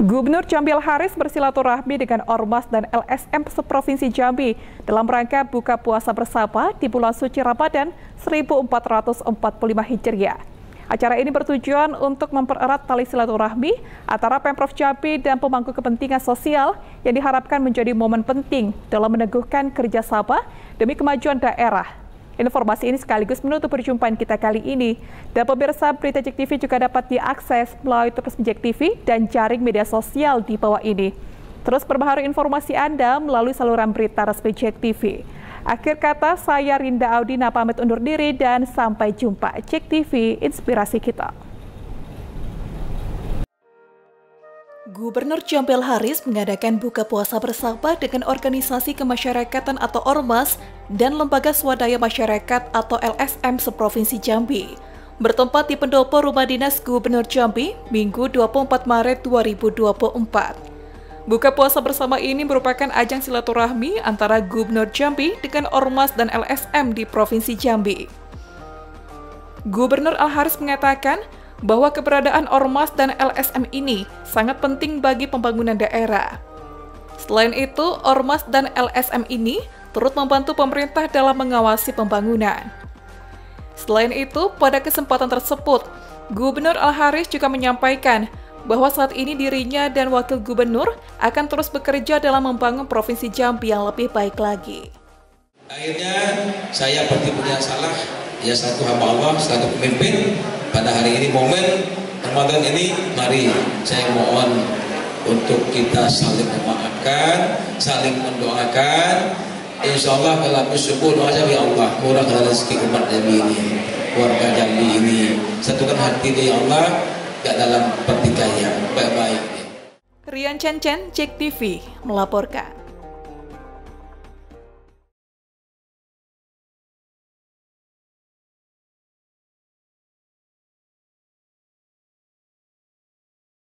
Gubernur Jambi Haris bersilaturahmi dengan Ormas dan LSM seprovinsi Jambi dalam rangka buka puasa bersama di bulan suci Ramadan 1445 Hijriah. Acara ini bertujuan untuk mempererat tali silaturahmi antara Pemprov Jambi dan pemangku kepentingan sosial yang diharapkan menjadi momen penting dalam meneguhkan kerjasama demi kemajuan daerah Informasi ini sekaligus menutup perjumpaan kita kali ini. Dan pemirsa Berita Jek TV juga dapat diakses melalui terus Jek TV dan jaring media sosial di bawah ini. Terus perbaharui informasi Anda melalui saluran berita resmi Jek TV. Akhir kata, saya Rinda Audina pamit undur diri dan sampai jumpa. Cek TV, inspirasi kita. Gubernur Jampel Haris mengadakan buka puasa bersama dengan organisasi kemasyarakatan atau Ormas dan Lembaga Swadaya Masyarakat atau LSM seprovinsi Jambi. Bertempat di pendopo Rumah Dinas Gubernur Jambi, Minggu 24 Maret 2024. Buka puasa bersama ini merupakan ajang silaturahmi antara Gubernur Jambi dengan Ormas dan LSM di Provinsi Jambi. Gubernur Al-Haris mengatakan, bahwa keberadaan Ormas dan LSM ini sangat penting bagi pembangunan daerah. Selain itu, Ormas dan LSM ini turut membantu pemerintah dalam mengawasi pembangunan. Selain itu, pada kesempatan tersebut, Gubernur Al-Haris juga menyampaikan bahwa saat ini dirinya dan Wakil Gubernur akan terus bekerja dalam membangun Provinsi Jambi yang lebih baik lagi. Akhirnya saya berarti punya salah, ya satu hamba Allah, satu pemimpin, pada hari ini momen Ramadan ini mari saya mohon untuk kita saling memaafkan, saling mendoakan. Insya Allah kalau bersyukur doa ya Allah murah rezeki umat Jambi ini, keluarga Jambi ini. Satukan hati ya Allah gak dalam pertikaian baik-baik. Rian Chen Chen, Cek TV melaporkan.